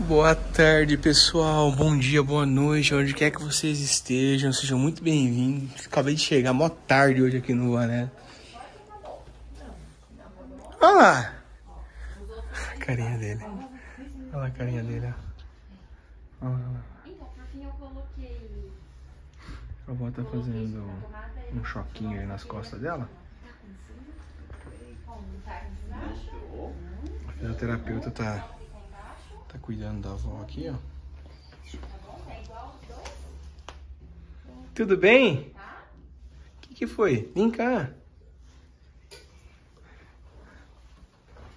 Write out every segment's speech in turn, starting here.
Boa tarde, pessoal. Bom dia, boa noite, onde quer que vocês estejam. Sejam muito bem-vindos. Acabei de chegar, mó tarde hoje aqui no Vané. Olha lá. A carinha dele. Olha lá a carinha dele, ó. Olha lá. Então. A avó tá fazendo um choquinho aí nas costas dela. A fisioterapeuta tá, tá cuidando da avó aqui, ó. Tudo bem? O que, que foi? Vem cá.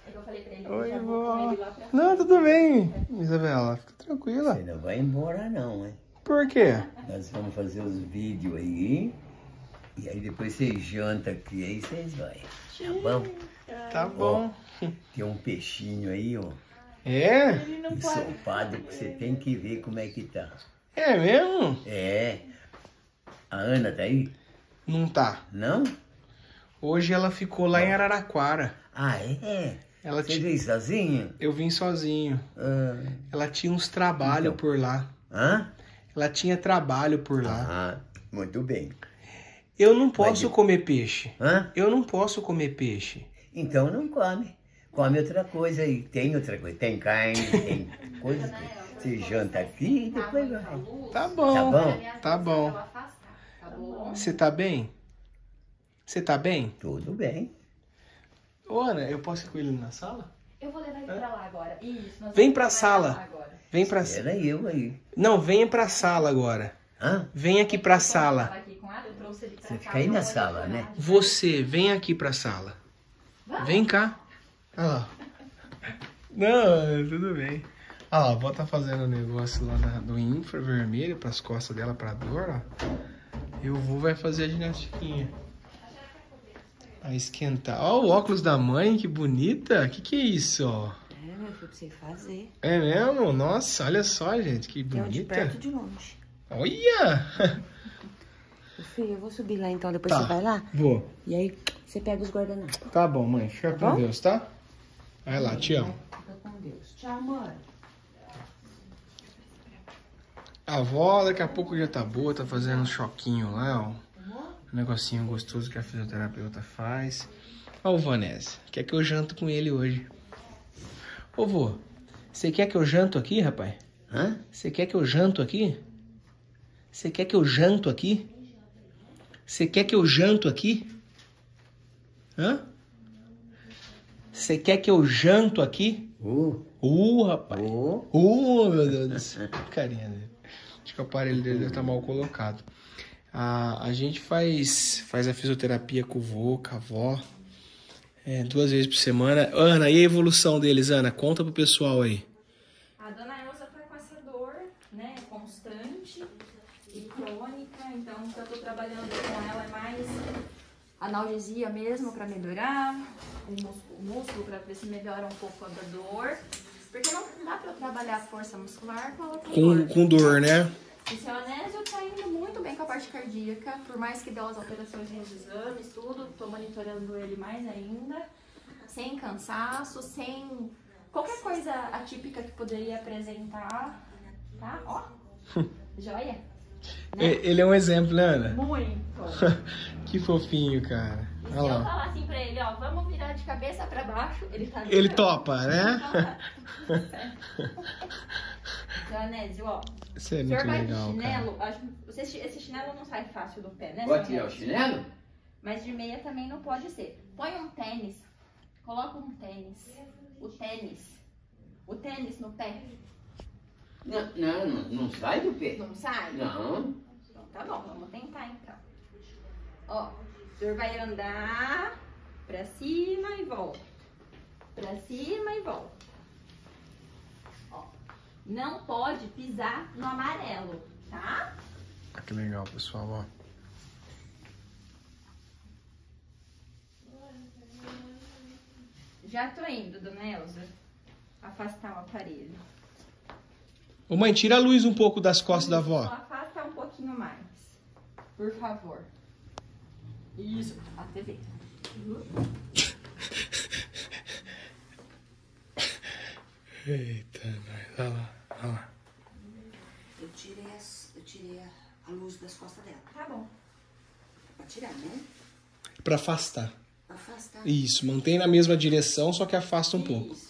É que eu falei pra ele que Oi, já vou com vó. ele lá pra Não, tudo bem, Isabela. Fica tranquila. Você não vai embora não, hein? Por quê? Nós vamos fazer os vídeos aí. E aí depois vocês jantam aqui, aí vocês vão. Tá bom? Tá bom. Tem um peixinho aí, ó. É? Ensopado que você tem que ver como é que tá. É mesmo? É. A Ana tá aí? Não tá. Não? Hoje ela ficou lá em Araraquara. Ah, é? Ela Você veio sozinho? Eu vim sozinho. Ah. Ela tinha uns trabalhos Então. por lá. Hã? Ela tinha trabalho por lá. Ah, muito bem. Eu não posso Mas- comer peixe. Hã? Eu não posso comer peixe. Então não come. Come outra coisa aí. Tem outra coisa. Tem carne, tem coisa. que Você janta aqui e depois vai. Tá bom. Tá bom? Tá bom. afastar. Tá bom? Você tá bem? Você tá bem? Tudo bem. Ô, Ana, eu posso ir com ele na sala? Eu vou levar ele pra lá agora. Isso, nós Vem pra sala. agora. Vem pra Era eu aí. Não, venha pra sala agora. Hã? Vem aqui pra Eu sala. Você fica aí na sala, né? Você, vem aqui pra sala. Vem cá. Olha lá. Não, tudo bem. Olha lá, a avó tá fazendo o negócio lá da- do infravermelho pras costas dela, pra dor, ó. E o vô vai fazer a ginastiquinha. Vai esquentar. Ó o óculos da mãe, que bonita. Que que é isso, ó? É, meu filho, pra você fazer. É mesmo? Nossa, olha só, gente, que Tem um de bonita. perto e de longe. Olha! Filho, eu vou subir lá então, depois Tá. você vai lá. Vou. E aí você pega os guardanapos. Tá bom, mãe. Fica Tá com bom? Deus, tá? Vai lá, te amo. Fica com Deus. Tchau, mãe. A avó daqui a pouco já tá boa, tá fazendo um choquinho lá, ó. Um negocinho gostoso que a fisioterapeuta faz. Ó o Vanessa, quer que eu janto com ele hoje. Ô vô, você quer que eu janto aqui, rapaz? Hã? Você quer que eu janto aqui? Você quer que eu janto aqui? Você quer que eu janto aqui? Hã? Você quer que eu janto aqui? Uh, Uh, rapaz. uh. Uh, meu Deus do céu. Carinha dele. Acho que o aparelho dele deve estar mal colocado. A, a gente faz, faz a fisioterapia com o vô, com a avó. é, duas vezes por semana. Ana, e a evolução deles, Ana? Conta pro pessoal aí. A dona Elza tá com essa dor, né, constante e crônica, então o que eu tô trabalhando com ela é mais analgesia mesmo pra melhorar, o músculo, pra ver se melhora um pouco a dor. Porque não dá pra eu trabalhar a força muscular com com com dor, né? O seu Anésio tá indo muito bem com a parte cardíaca, por mais que dê as alterações nos exames, tudo, tô monitorando ele mais ainda, sem cansaço, sem qualquer coisa atípica que poderia apresentar, tá? Ó, joia? E- Ele é um exemplo, né, Ana? Muito! Que fofinho, cara. E se Olha eu lá. falar assim pra ele, ó, vamos virar de cabeça pra baixo, ele tá Ele topa, né? Seu Anésio, ó, Isso é o muito senhor vai de legal, chinelo, acho que esse, esse chinelo não sai fácil do pé, né? Tirar o chinelo? Mas de meia também não pode ser. Põe um tênis. Coloca um tênis. O tênis. O tênis no pé. Não, não, não, não sai do pé. Não sai? Não. Então tá bom, vamos tentar então. Ó, o senhor vai andar pra cima e volta. Pra cima e volta. Ó, não pode pisar no amarelo, tá? Ah, que legal, pessoal, ó. Já tô indo, dona Elza. Afastar o aparelho. Ô mãe, tira a luz um pouco das costas da avó. afasta um pouquinho mais. Por favor. Isso, a TV. Eita, nós. Olha lá, olha lá. Eu tirei, as, eu tirei a, a luz das costas dela. Tá bom. Pra tirar, né? Pra afastar. Afastar. Isso, mantém na mesma direção, só que afasta um pouco. Isso.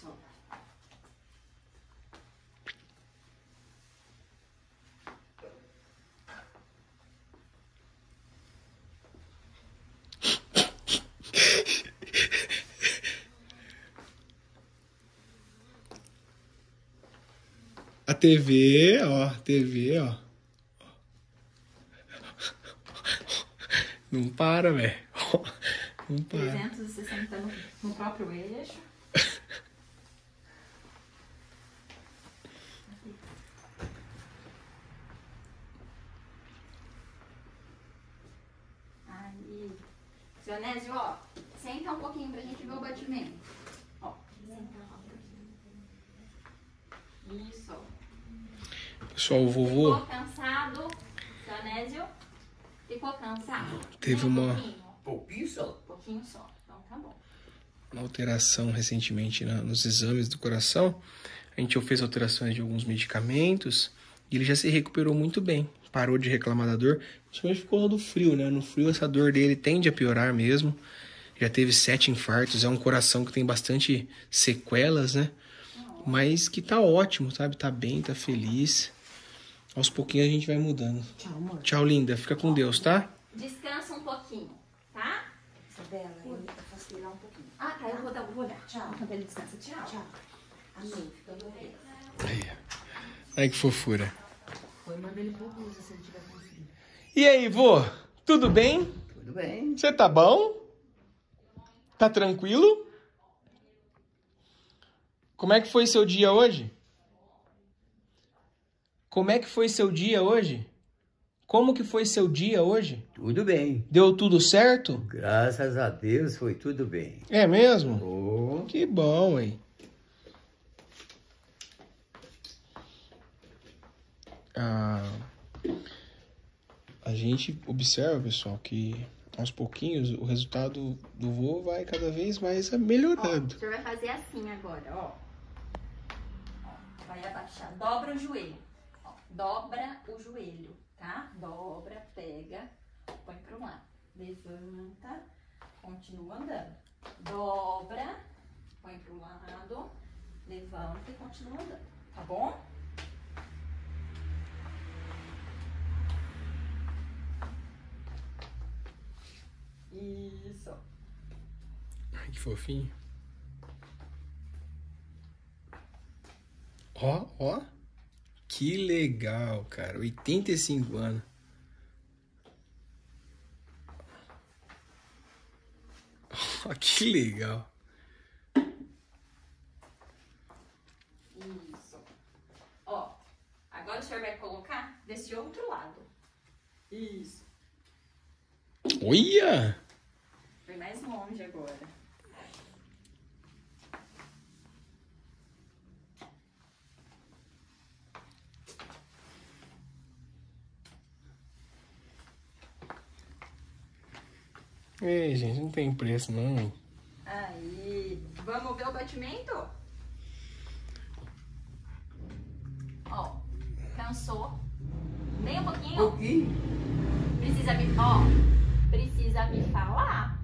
A TV, ó, TV, ó. Não para, velho. Não para. 360 no, no próprio eixo. Aí. Seu Anésio, ó, senta um pouquinho pra gente ver o batimento. Ó, senta lá. Isso. Pessoal, o vovô Ficou cansado? Seu Anésio? Ficou cansado? Teve um uma- pouquinho? Pouquinho só. Um pouquinho só. Então tá bom. uma alteração recentemente na- nos exames do coração. A gente fez alterações de alguns medicamentos e ele já se recuperou muito bem. Parou de reclamar da dor, principalmente por causa do frio, né? No frio essa dor dele tende a piorar mesmo. Já teve sete infartos, é um coração que tem bastante sequelas, né? Mas que tá ótimo, sabe? Tá bem, tá feliz. Aos pouquinhos a gente vai mudando. Tchau, amor. Tchau, linda. Fica com Deus, tá? Descansa um pouquinho, tá? Isabela, eu afastei lá um pouquinho. Ah, tá. Eu vou dar, vou dar. Tchau. Enquanto ele descansa. Tchau. Tchau. Amém. Fica com Deus. Aí, Ai, que fofura. Foi, manda ele pôr blusa se ele tiver frio. E aí, vô? Tudo bem? Tudo bem. Você tá bom? Tá tranquilo? Como é que foi seu dia hoje? Como é que foi seu dia hoje? Como que foi seu dia hoje? Tudo bem. Deu tudo certo? Graças a Deus foi tudo bem. É mesmo? Oh, Que bom, hein? Ah, a gente observa, pessoal, que aos pouquinhos o resultado do voo vai cada vez mais Ó, melhorando. o senhor vai fazer assim agora, ó. Ó, Vai abaixar. Dobra o joelho. Dobra o joelho, tá? Dobra, pega, põe pro lado. Levanta, continua andando. Dobra, põe pro lado, levanta e continua andando. Tá bom? Isso. Ai, que fofinho. Ó, ó. Que legal, cara. 85 anos. Ó, que legal. Isso. Ó, agora o senhor vai colocar desse outro lado. Isso. Olha! Foi mais longe agora. Ei, gente, não tem preço não? Aí, vamos ver o batimento? Ó, cansou? Nem um pouquinho? pouquinho. Precisa me, ó, precisa me falar.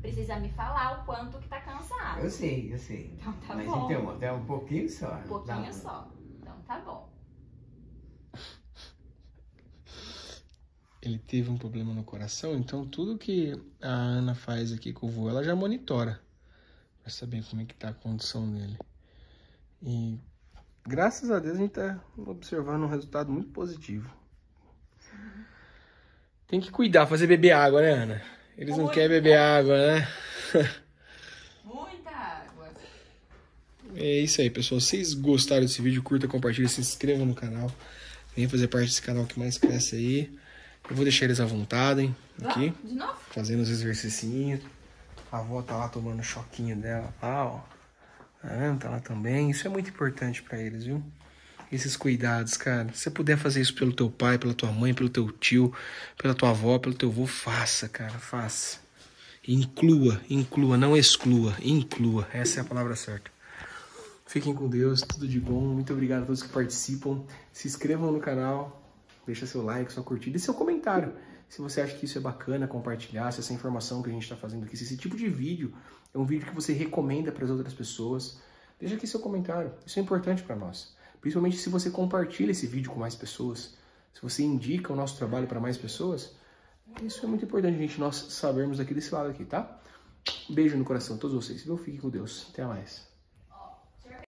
Precisa me falar o quanto que tá cansado. Eu sei, eu sei. Então tá Mas bom. então, até um pouquinho só. Um pouquinho Tá. só. Então tá bom. Ele teve um problema no coração, então tudo que a Ana faz aqui com o vô, ela já monitora. Pra saber como é que tá a condição dele. E graças a Deus a gente tá observando um resultado muito positivo. Tem que cuidar, fazer beber água, né, Ana? Eles não Muito. querem beber água, né? Muita água. É isso aí, pessoal. Se vocês gostaram desse vídeo, curta, compartilha, se inscreva no canal. Venha fazer parte desse canal que mais cresce aí. Eu vou deixar eles à vontade, hein? Aqui, Vamos, de novo? fazendo os exercicinhos. A avó tá lá tomando o choquinho dela lá, ó. A Ana tá lá também. Isso é muito importante pra eles, viu? Esses cuidados, cara. Se você puder fazer isso pelo teu pai, pela tua mãe, pelo teu tio, pela tua avó, pelo teu avô, faça, cara, faça. Inclua, inclua, não exclua, inclua. Essa é a palavra certa. Fiquem com Deus, tudo de bom. Muito obrigado a todos que participam. Se inscrevam no canal, deixa seu like, sua curtida e seu comentário. Se você acha que isso é bacana compartilhar, se essa informação que a gente está fazendo aqui, se esse tipo de vídeo é um vídeo que você recomenda para as outras pessoas, deixa aqui seu comentário. Isso é importante para nós. Principalmente se você compartilha esse vídeo com mais pessoas, se você indica o nosso trabalho para mais pessoas, isso é muito importante, gente, nós sabermos aqui desse lado aqui, tá? Beijo no coração de todos vocês, viu? Fiquem com Deus. Até mais.